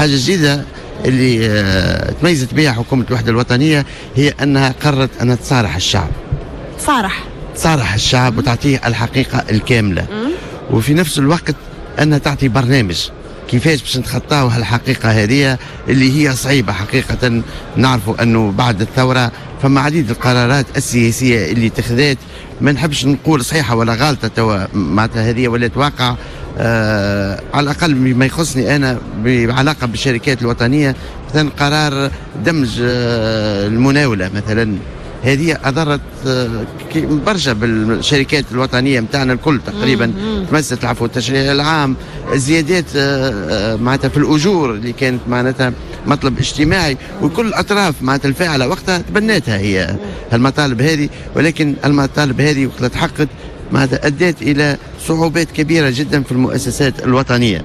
الحاجة الجديدة اللي آه، تميزت بها حكومة الوحدة الوطنية هي أنها قررت ان تصارح الشعب. صارح. تصارح الشعب وتعطيه الحقيقة الكاملة. وفي نفس الوقت أنها تعطي برنامج. كيفاش باش نتخطاو هالحقيقة هذه اللي هي صعيبة حقيقة. نعرفوا أنه بعد الثورة فما عديد القرارات السياسية اللي اتخذت. ما نحبش نقول صحيحة ولا غلطة توا معناتها هذه ولات واقع. آه على الأقل بما يخصني أنا بعلاقة بالشركات الوطنية مثلا قرار دمج آه المناولة مثلا. هذه أضرت آه، برشا بالشركات الوطنية نتاعنا الكل تقريبا. تمست العفو التشريعي العام زيادات آه، آه، معناتها في الأجور اللي كانت معناتها. مطلب اجتماعي وكل الاطراف معناتها الفاعله وقتها تبنتها هي المطالب هذه. ولكن المطالب هذه وقت تحققت معناتها ادت إلى صعوبات كبيرة جدا في المؤسسات الوطنية.